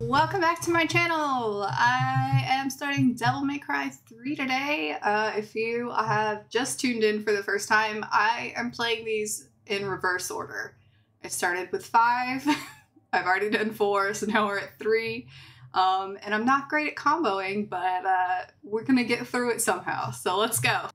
Welcome back to my channel. I am starting Devil May Cry 3 today. Uh, if you have just tuned in for the first time, I am playing these in reverse order. I started with 5, I've already done 4, so now we're at 3. Um, and I'm not great at comboing, but uh, we're gonna get through it somehow, so let's go.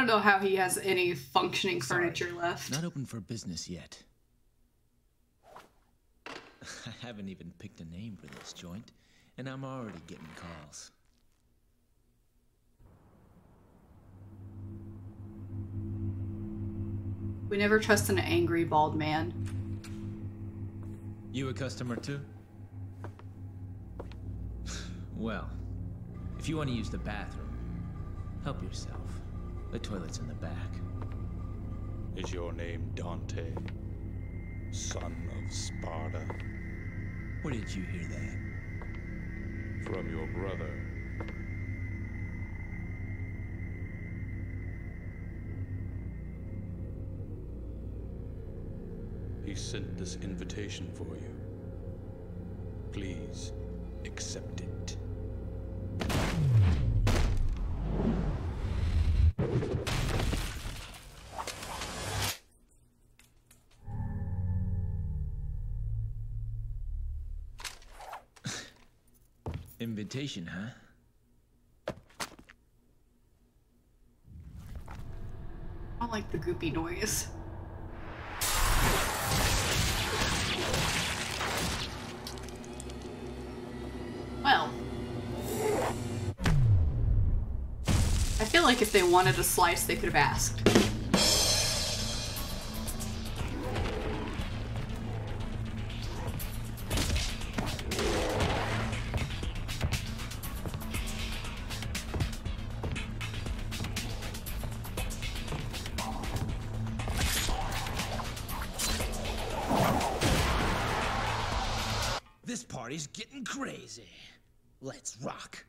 Don't know how he has any functioning Sorry, furniture left. Not open for business yet. I haven't even picked a name for this joint, and I'm already getting calls. We never trust an angry bald man. You a customer too? well, if you want to use the bathroom, help yourself. The toilet's in the back. Is your name Dante, son of Sparda? Where did you hear that? From your brother. He sent this invitation for you. Please accept it. Invitation, huh? I don't like the goopy noise. Well. I feel like if they wanted a slice, they could have asked. Party's getting crazy. Let's rock.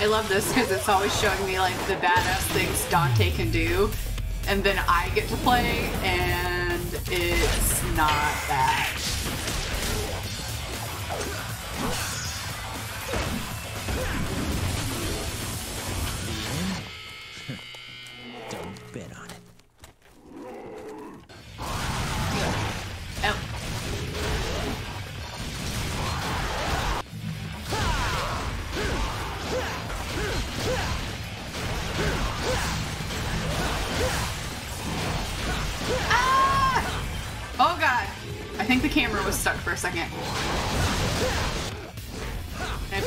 I love this because it's always showing me like the badass things Dante can do, and then I get to play and it's not that.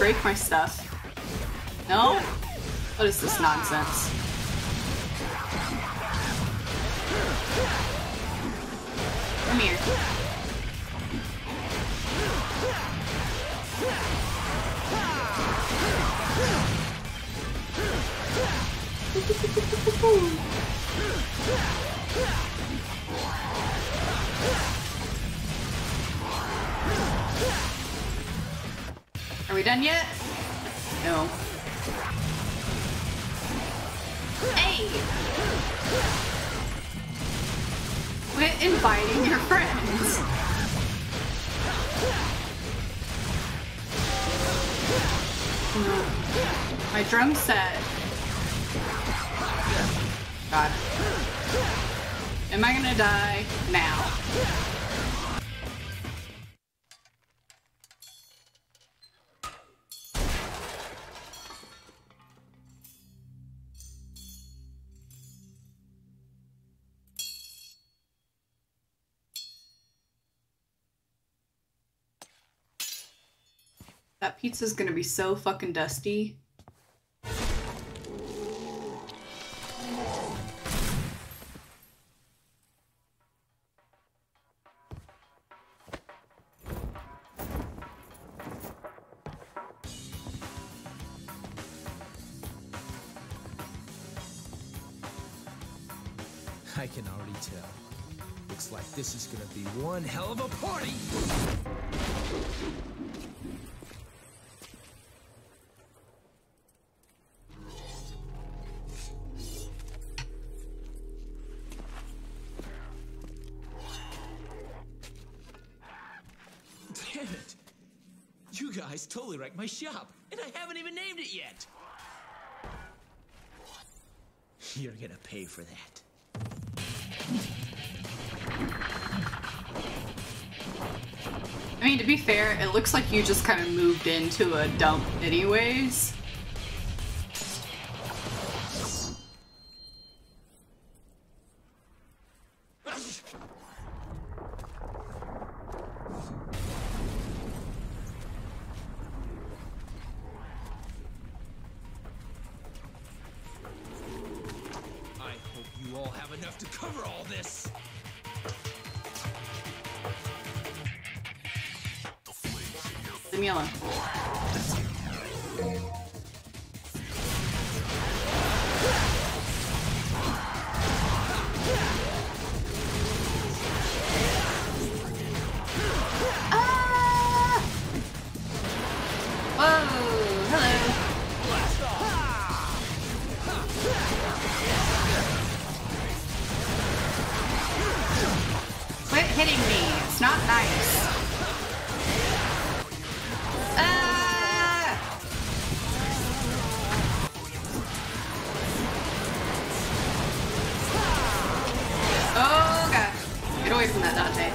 Break my stuff? No? What is this nonsense? Come here. Are we done yet? No. Hey! Quit inviting your friends. My drum set. God. Am I gonna die now? Pizza's gonna be so fucking dusty. I can already tell. Looks like this is gonna be one hell of a party! Wrecked my shop, and I haven't even named it yet! You're gonna pay for that. I mean, to be fair, it looks like you just kind of moved into a dump anyways. Enough to cover all this. Away from that Dante.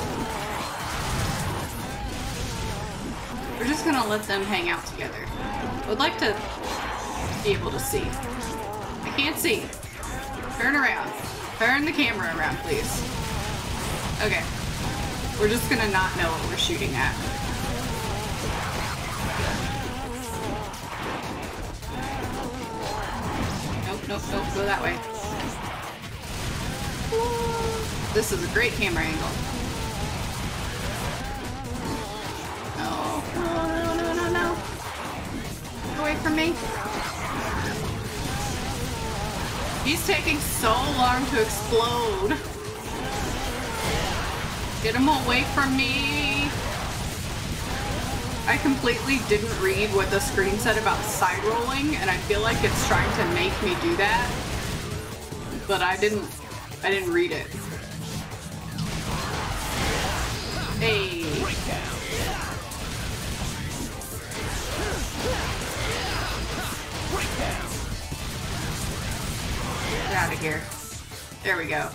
We're just gonna let them hang out together. I would like to be able to see. I can't see. Turn around. Turn the camera around, please. Okay. We're just gonna not know what we're shooting at. Nope, nope, nope, go that way. This is a great camera angle. No, no, no, no, no. Get away from me. He's taking so long to explode. Get him away from me. I completely didn't read what the screen said about side rolling, and I feel like it's trying to make me do that. But I didn't I didn't read it. Hey. Get out of here. There we go.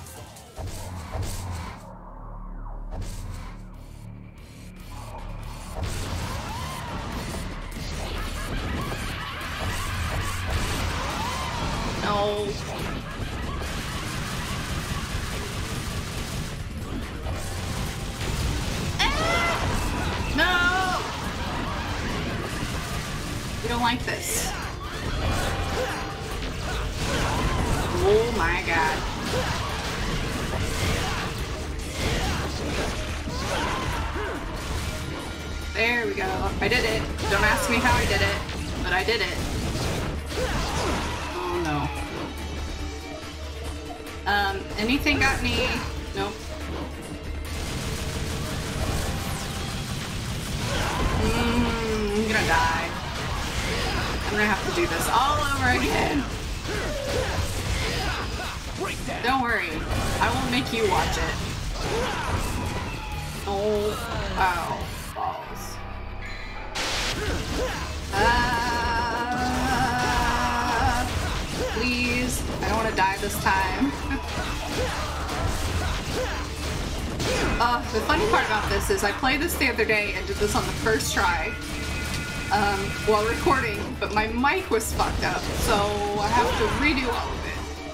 My god. There we go. I did it. Don't ask me how I did it, but I did it. Oh no. Um, anything got me? Nope. Mm, I'm gonna die. I'm gonna have to do this all over again don't worry. I won't make you watch it. Oh, wow! balls. Uh, please, I don't want to die this time. uh, the funny part about this is I played this the other day and did this on the first try. Um, while recording, but my mic was fucked up, so I have to redo all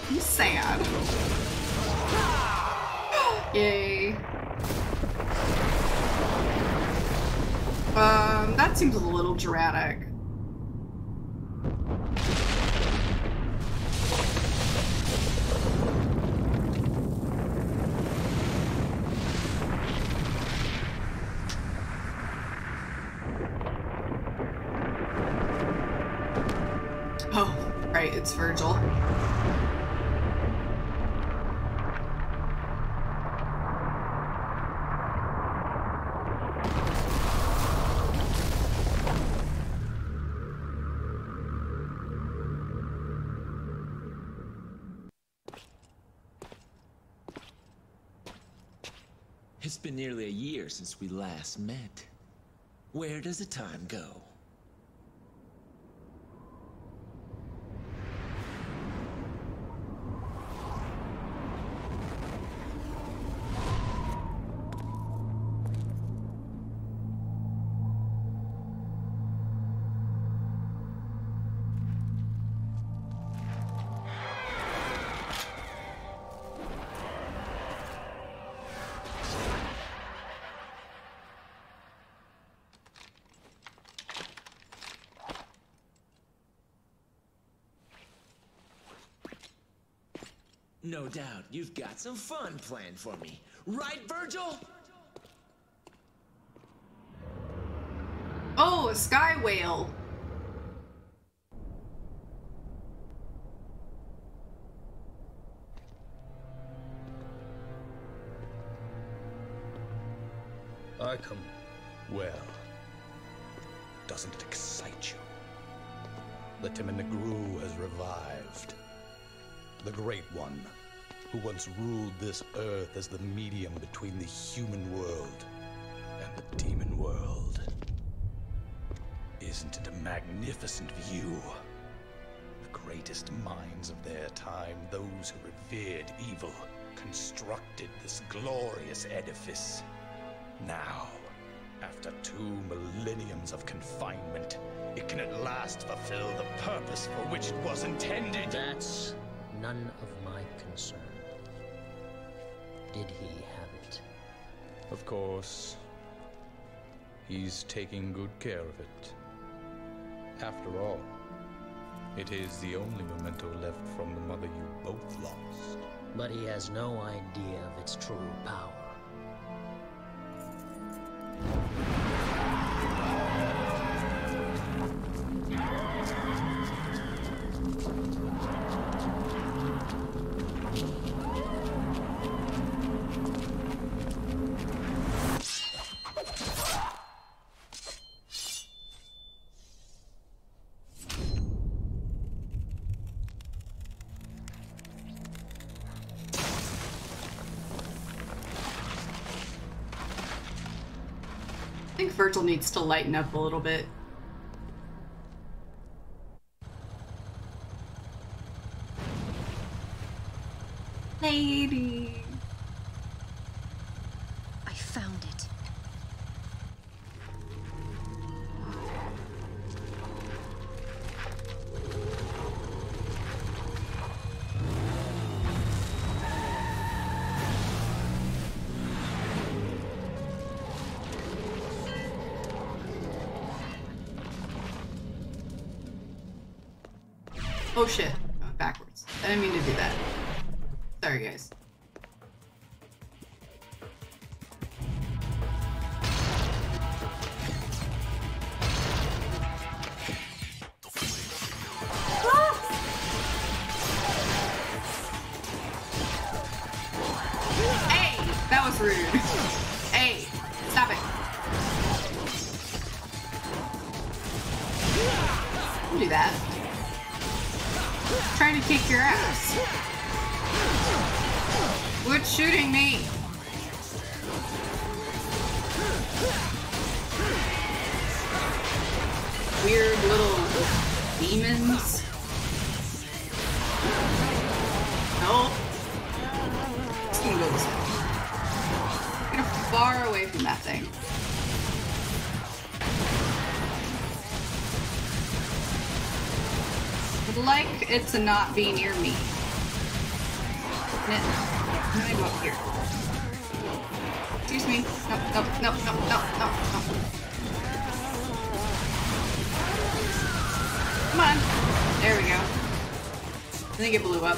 I'm sad. Yay. Um, that seems a little dramatic. It's been nearly a year since we last met. Where does the time go? No doubt you've got some fun planned for me. Right, Vergil? Oh, a sky whale. I come. Well, doesn't it excite you? The Temen-ni-gru has revived. The Great One, who once ruled this earth as the medium between the human world and the demon world. Isn't it a magnificent view? The greatest minds of their time, those who revered evil, constructed this glorious edifice. Now, after two millenniums of confinement, it can at last fulfill the purpose for which it was intended. That's none of my concern. Did he have it? Of course, he's taking good care of it. After all, it is the only memento left from the mother you both lost. But he has no idea of its true power. Vergil needs to lighten up a little bit. Sorry, guys. Like it to not be near me. Go up here. Excuse me. No, no, no, no, no, no, no. Come on. There we go. I think it blew up.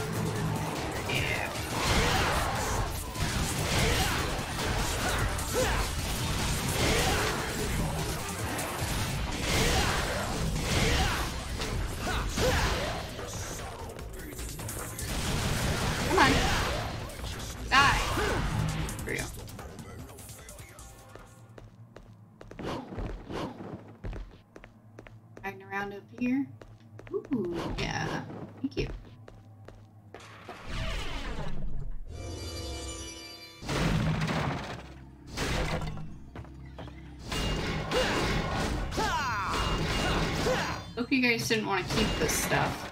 Ooh, yeah. Thank you. Hope you guys didn't want to keep this stuff.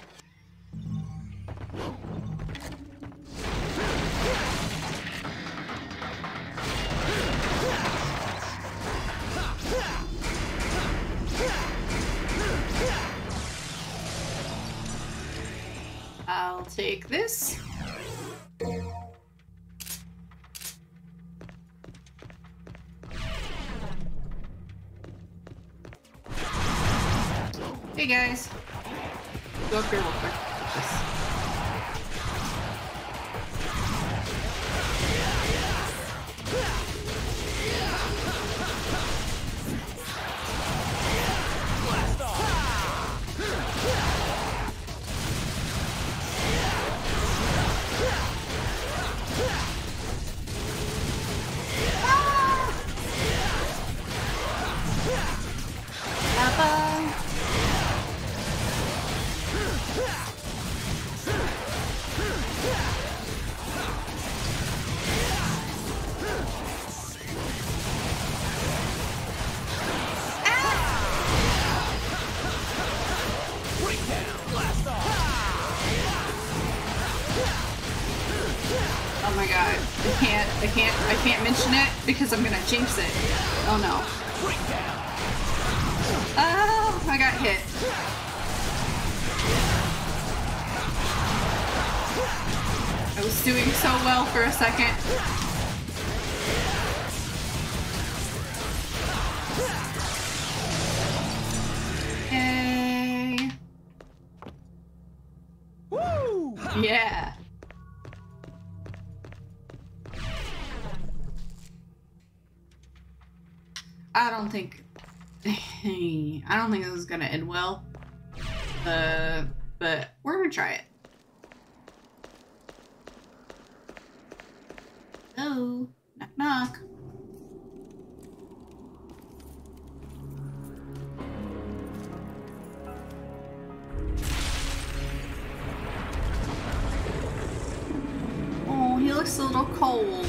Jinx it. Oh no. Oh, I got hit. I was doing so well for a second. Don't think I don't think this is gonna end well. Uh, but we're gonna try it. Oh, knock knock. Oh, he looks a little cold.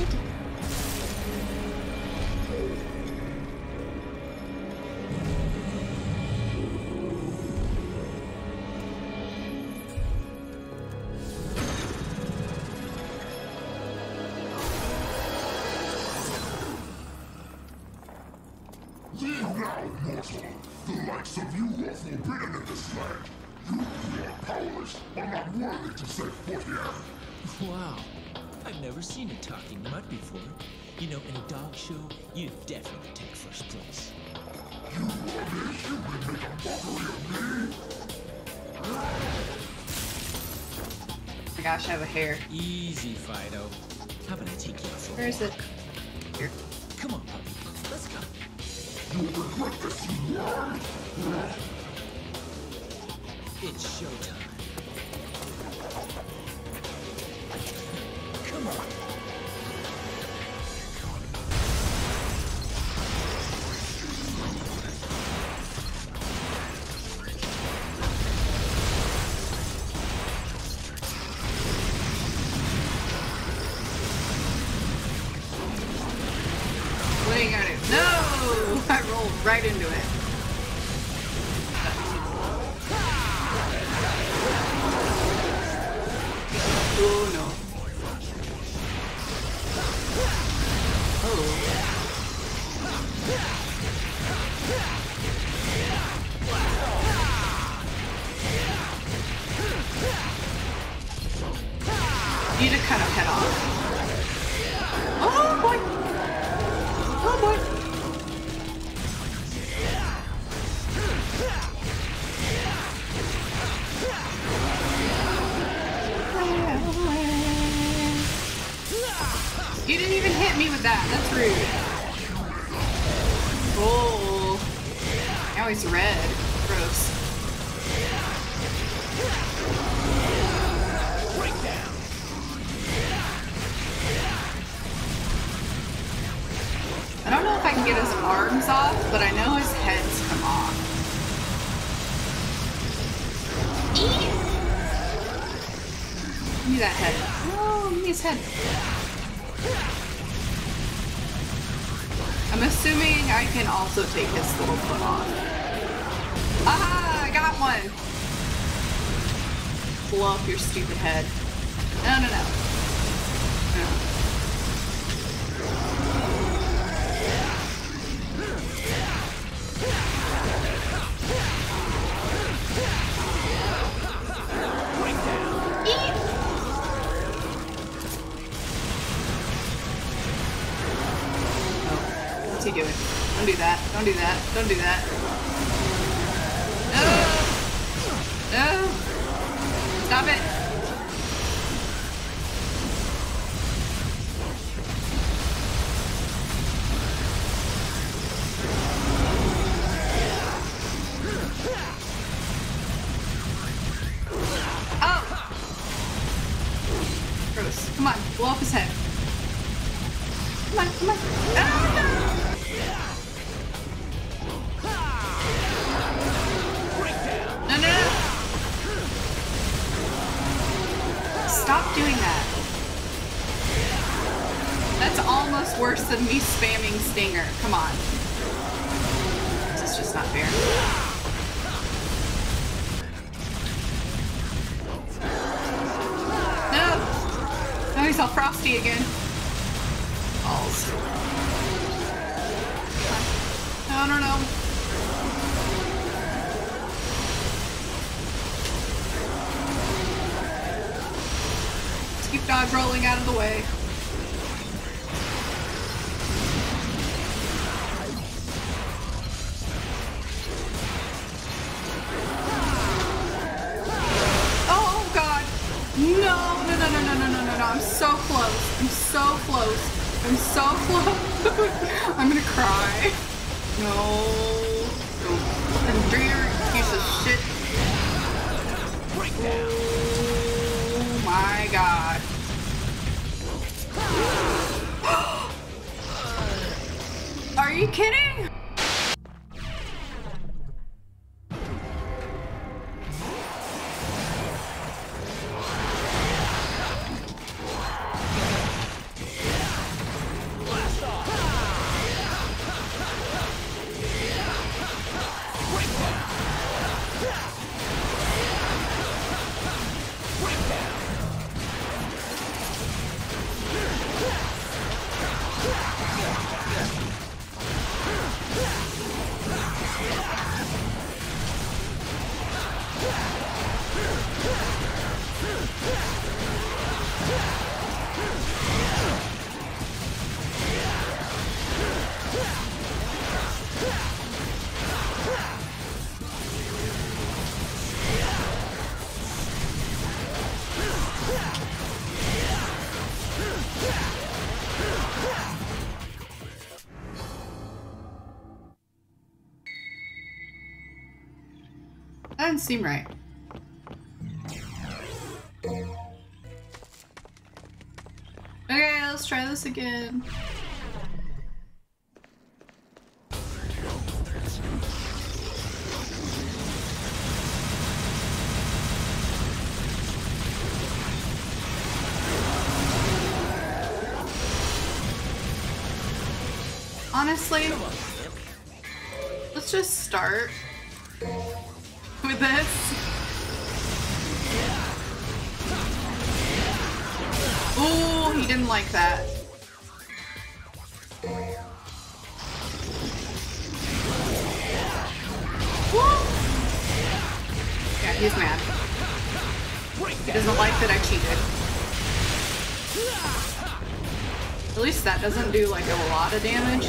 Show, you definitely take first place. You ugly human make a mockery of me! Oh my gosh, I have a hair. Easy, Fido. How about I take you out for a Where is it? Here. Come on, puppy. Let's go. You will regret this, you worm! It's showtime. Come on. That head. Oh, give me his head. I'm assuming I can also take his little foot off. Aha! I got one! Blow up your stupid head. No, no, no. No. What's he doing? Don't do that. Don't do that. Don't do that. No! No! Stop it! Stinger. Come on. This is just not fair. No! No, he's all frosty again. Balls. No, no. Just keep dodge rolling out of the way. I'm so close. I'm gonna cry. No. Don't fucking dare, you piece of shit. Oh my god. Are you kidding? Didn't seem right. Okay, let's try this again. Honestly, let's just start like that. Yeah, he's mad. He doesn't like that I cheated. At least that doesn't do like a lot of damage.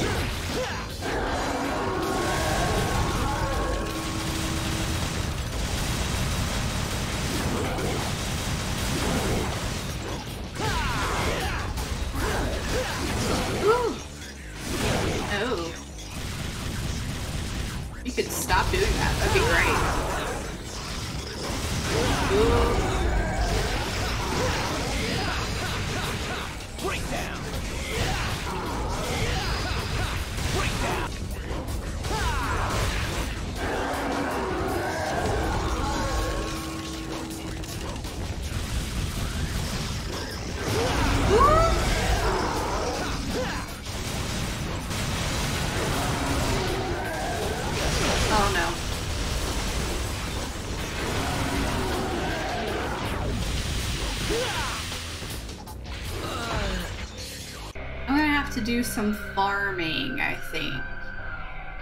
Some farming, I think,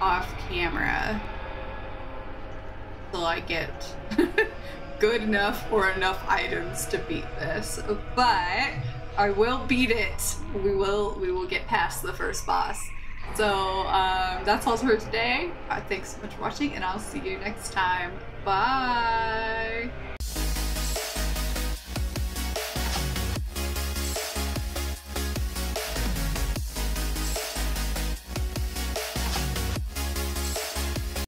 off camera. Till I get good enough or enough items to beat this. But I will beat it. We will we will get past the first boss. So um, that's all for today. Uh, thanks so much for watching, and I'll see you next time. Bye.